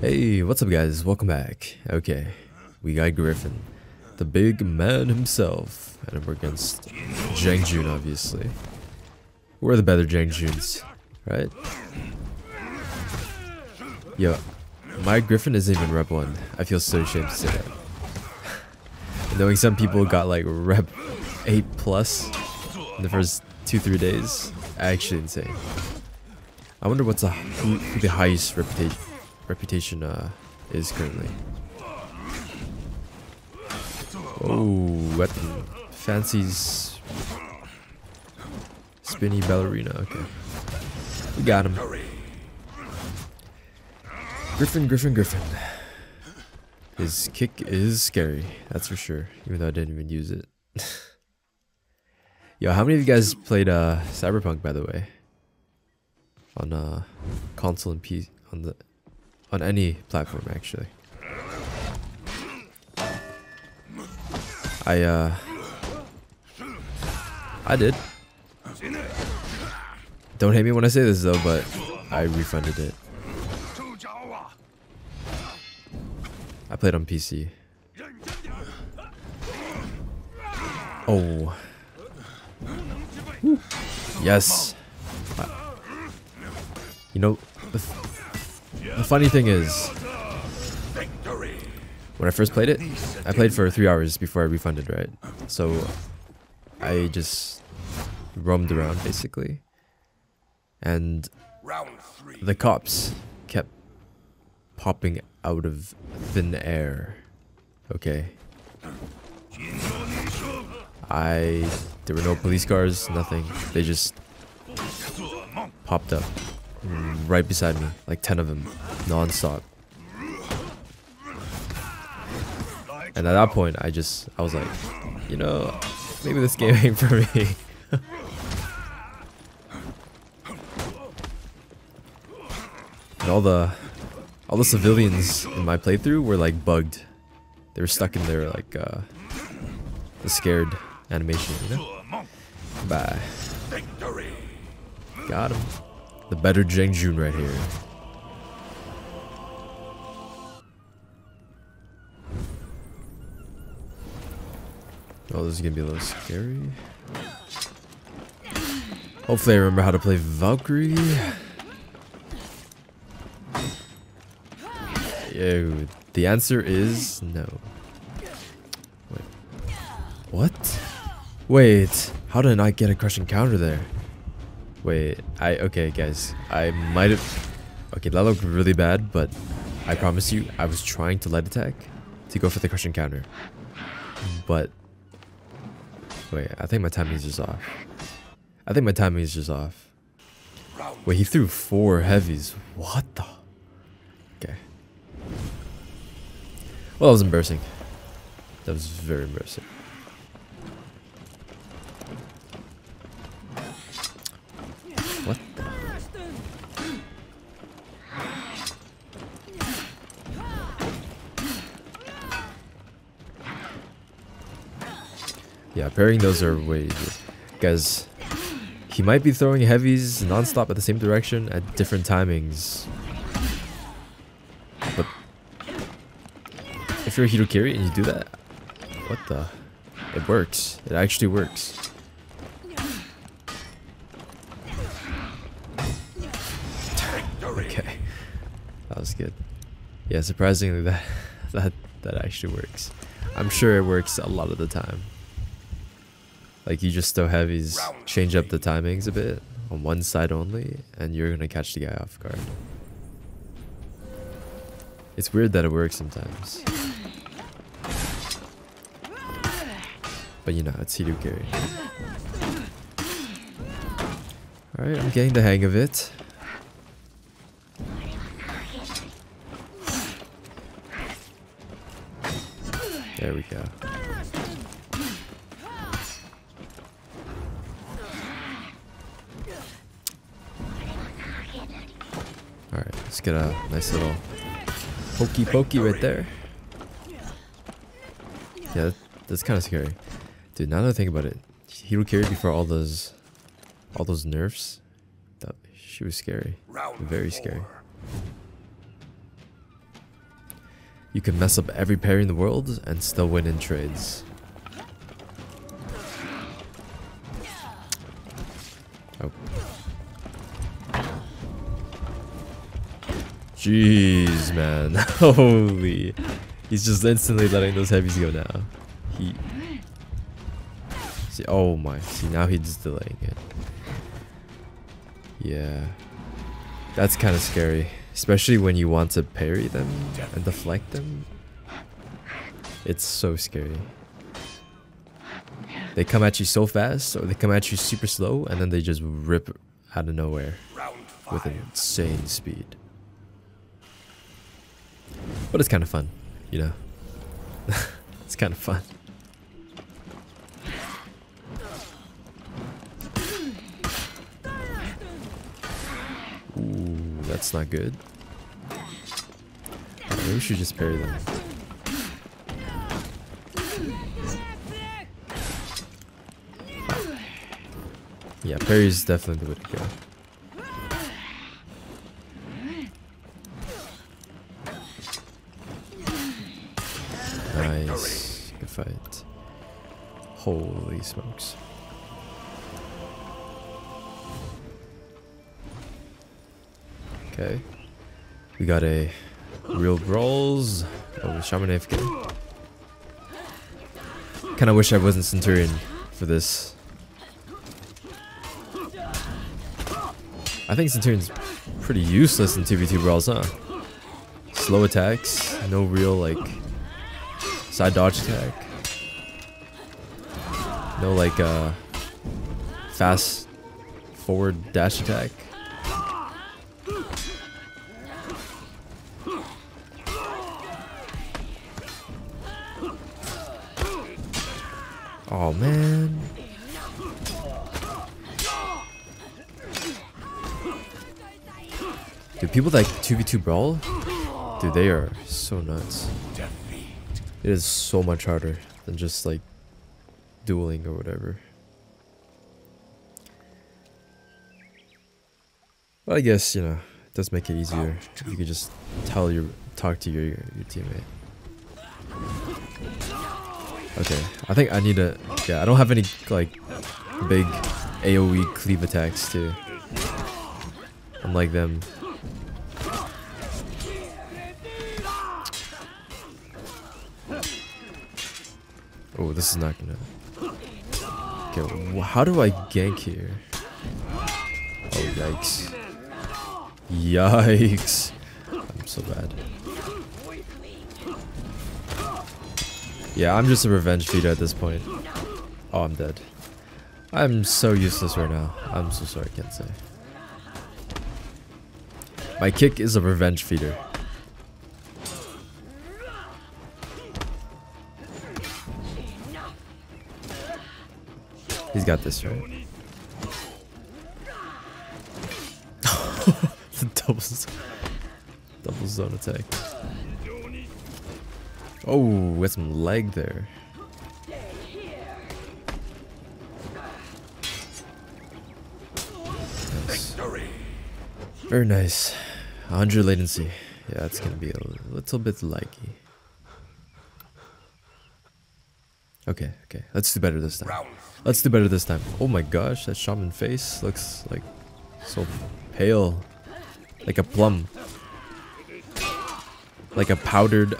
Hey, what's up guys? Welcome back. Okay, we got Gryphon, the big man himself, and we're against Jiang Jun, obviously. We're the better Jiang Juns, right? Yo, my Gryphon isn't even rep 1. I feel so ashamed to say that. Knowing some people got like rep 8 plus in the first 2-3 days, actually insane. I wonder what's the, who, who the highest reputation reputation uh, is currently. Oh, weapon. Fancy's spinny ballerina. Okay. We got him. Gryphon, Gryphon, Gryphon. His kick is scary, that's for sure. Even though I didn't even use it. Yo, how many of you guys played uh, Cyberpunk, by the way? On uh, console and P on the on any platform actually. I uh I did. Don't hate me when I say this though, but I refunded it. I played on PC. Oh. Yes. You know, the, funny thing is, when I first played it, I played for three hours before I refunded, right? So I just roamed around basically, and the cops kept popping out of thin air. Okay. I there were no police cars, nothing. They just popped up right beside me, like 10 of them, non-stop. And at that point, I just, I was like, you know, maybe this game ain't for me. and all the, all the civilians in my playthrough were like bugged. They were stuck in their like, uh, the scared animation, you know? Bye. Got him. The better Jiang Jun right here. Oh, this is gonna be a little scary. Hopefully I remember how to play Valkyrie. Yo, the answer is no. Wait. What? Wait, how did I get a crushing counter there? Wait, I okay, guys. I might have. Okay, that looked really bad, but I promise you, I was trying to light attack to go for the crushing counter. But wait, I think my timing is just off. I think my timing is just off. Wait, he threw four heavies. What the? Okay. Well, that was embarrassing. That was very embarrassing. Yeah, pairing those are way easier. Guys, he might be throwing heavies non-stop at the same direction at different timings. But if you're a Hitokiri and you do that, what the? It works. It actually works. okay. That was good. Yeah, surprisingly that that that actually works. I'm sure it works a lot of the time. Like you just throw heavies, change up the timings a bit on one side only, and you're gonna catch the guy off guard. It's weird that it works sometimes. But you know, it's Hitokiri. Alright, I'm getting the hang of it. There we go. Alright, get a nice little pokey pokey right there. Yeah, that, that's kind of scary. Dude, now that I think about it, Hitokiri before all those all those nerfs, that she was scary. Very scary. You can mess up every parry in the world and still win in trades. Oh. Jeez, man. Holy. He's just instantly letting those heavies go now. He... See, oh my. See, now he's delaying it. Yeah. That's kind of scary. Especially when you want to parry them and deflect them. It's so scary. They come at you so fast, or they come at you super slow, and then they just rip out of nowhere with insane speed. But it's kind of fun, you know? it's kind of fun. Ooh, that's not good. Maybe we should just parry them. Yeah, parry is definitely the way to go. Nice. Good fight. Holy smokes. Okay. We got a real brawls. Oh, Shaman AFK. Kinda wish I wasn't Centurion for this. I think Centurion's pretty useless in 2v2 brawls, huh? Slow attacks, no real like side dodge attack. No like uh fast forward dash attack. Oh man. Dude, people that 2v2 brawl, dude, they are so nuts. It is so much harder than just like dueling or whatever. But I guess, you know, it does make it easier. You can just tell your talk to your your teammate. Okay, I think I need to yeah, I don't have any like big AoE cleave attacks too. Unlike them. Oh, this is not gonna... Okay, how do I gank here? Oh, yikes. Yikes. I'm so bad. Yeah, I'm just a revenge feeder at this point. Oh, I'm dead. I'm so useless right now. I'm so sorry, I can't say. My kick is a revenge feeder. He's got this, right? the double, double zone attack. Oh, with some leg there. Nice. Very nice. 100 latency. Yeah, it's gonna be a little bit laggy. Okay, okay. Let's do better this time. Let's do better this time. Oh my gosh, that shaman face looks like so pale. Like a plum. Like a powdered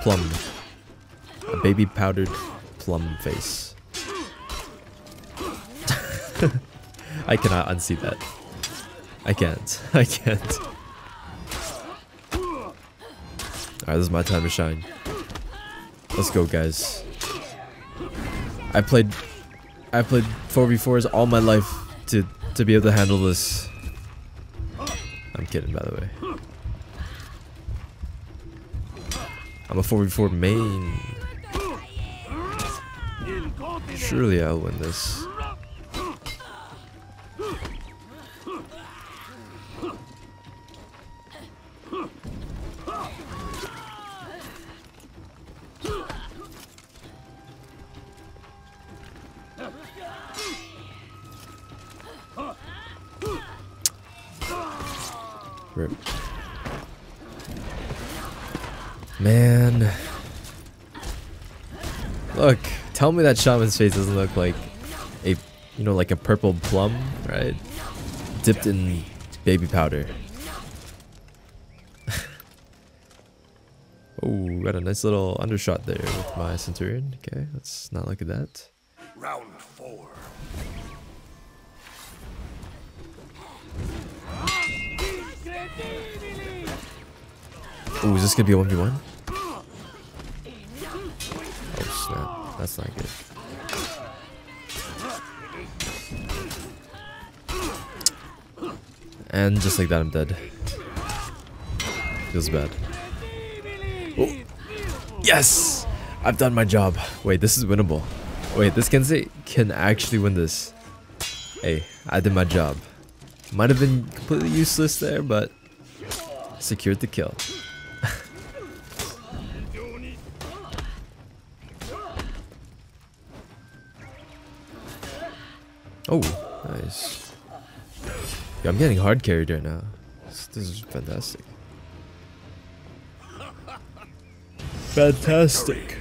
plum. A baby powdered plum face. I cannot unsee that. I can't. I can't. Alright, this is my time to shine. Let's go, guys. I played I played 4v4s all my life to to be able to handle this. I'm kidding, by the way. I'm a 4v4 main. Surely I'll win this. Rip. Man. Look, tell me that Shaman's face doesn't look like a, you know, like a purple plum, right? Dipped in baby powder. oh, got a nice little undershot there with my Centurion. Okay, let's not look at that. Round four. Oh, is this gonna be a 1v1? Oh snap, that's not good. And just like that, I'm dead. Feels bad. Oh. Yes! I've done my job. Wait, this is winnable. Wait, this Kensei can actually win this. Hey, I did my job. Might have been completely useless there, but secured the kill. oh, nice. Yeah, I'm getting hard carried right now. This, this is fantastic. Fantastic.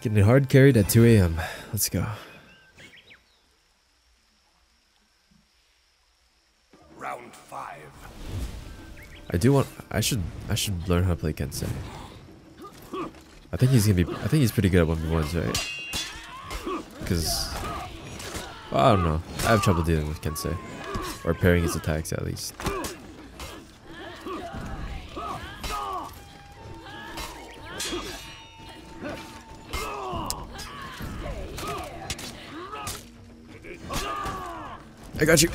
Getting hard carried at 2 a.m. Let's go. Round five. I do want. I should. I should learn how to play Kensei. I think he's gonna be. I think he's pretty good at one v ones, right? Because well, I don't know. I have trouble dealing with Kensei, or pairing his attacks at least. I got you.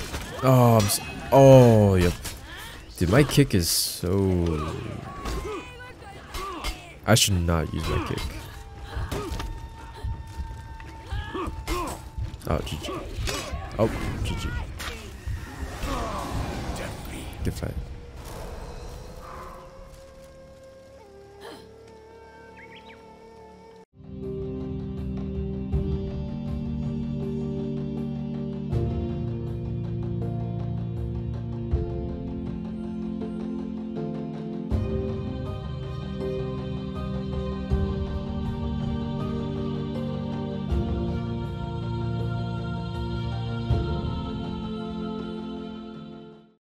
Oh, so, oh, yep. Dude, my kick is so... I should not use my kick. Oh, GG. Oh, GG. Good fight.